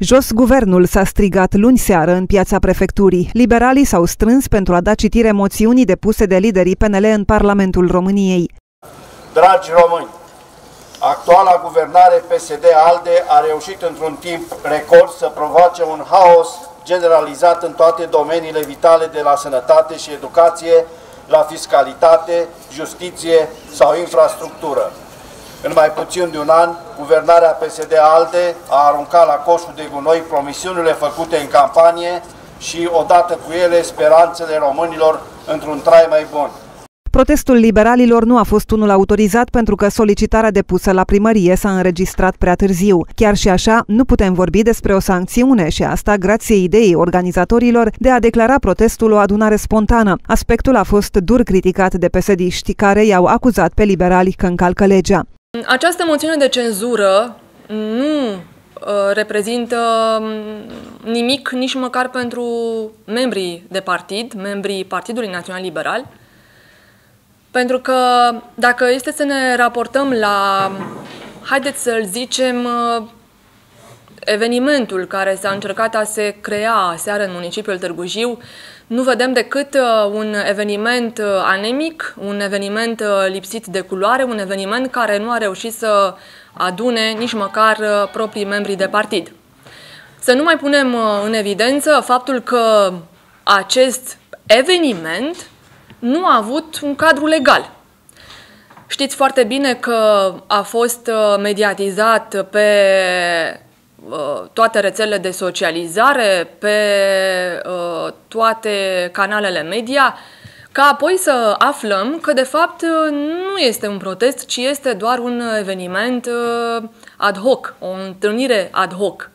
Jos guvernul s-a strigat luni seară în piața prefecturii. Liberalii s-au strâns pentru a da citire moțiunii depuse de liderii PNL în Parlamentul României. Dragi români, actuala guvernare PSD-ALDE a reușit într-un timp record să provoace un haos generalizat în toate domeniile vitale de la sănătate și educație, la fiscalitate, justiție sau infrastructură. În mai puțin de un an, guvernarea PSD-ALDE a aruncat la coșul de gunoi promisiunile făcute în campanie și, odată cu ele, speranțele românilor într-un trai mai bun. Protestul liberalilor nu a fost unul autorizat pentru că solicitarea depusă la primărie s-a înregistrat prea târziu. Chiar și așa, nu putem vorbi despre o sancțiune și asta grație ideii organizatorilor de a declara protestul o adunare spontană. Aspectul a fost dur criticat de pesediști care i-au acuzat pe liberali că încalcă legea. Această moțiune de cenzură nu uh, reprezintă mm, nimic nici măcar pentru membrii de partid, membrii Partidului Național Liberal, pentru că dacă este să ne raportăm la, haideți să-l zicem, uh, evenimentul care s-a încercat a se crea seară în municipiul Târgu Jiu, nu vedem decât uh, un eveniment uh, anemic, un eveniment lipsit de culoare, un eveniment care nu a reușit să adune nici măcar proprii membri de partid. Să nu mai punem în evidență faptul că acest eveniment nu a avut un cadru legal. Știți foarte bine că a fost uh, mediatizat pe uh, toate rețelele de socializare, pe uh, toate canalele media, ca apoi să aflăm că de fapt nu este un protest, ci este doar un eveniment ad hoc, o întâlnire ad hoc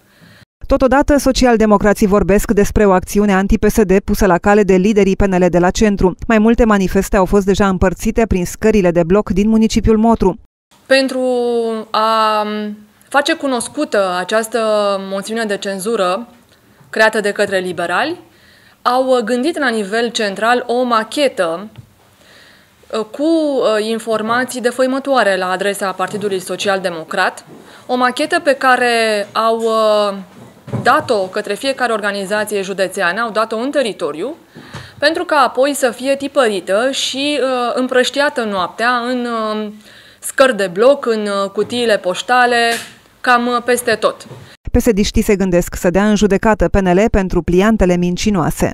Totodată, socialdemocrații vorbesc despre o acțiune anti-PSD pusă la cale de liderii PNL de la centru. Mai multe manifeste au fost deja împărțite prin scările de bloc din municipiul Motru. Pentru a face cunoscută această moțiune de cenzură creată de către liberali, au gândit la nivel central o machetă uh, cu uh, informații defăimătoare la adresa Partidului Social Democrat, o machetă pe care au uh, dat-o către fiecare organizație județeană, au dat-o în teritoriu, pentru ca apoi să fie tipărită și uh, împrăștiată noaptea în uh, scări de bloc, în uh, cutiile poștale, cam uh, peste tot. Pesediștii se gândesc să dea în judecată PNL pentru pliantele mincinoase.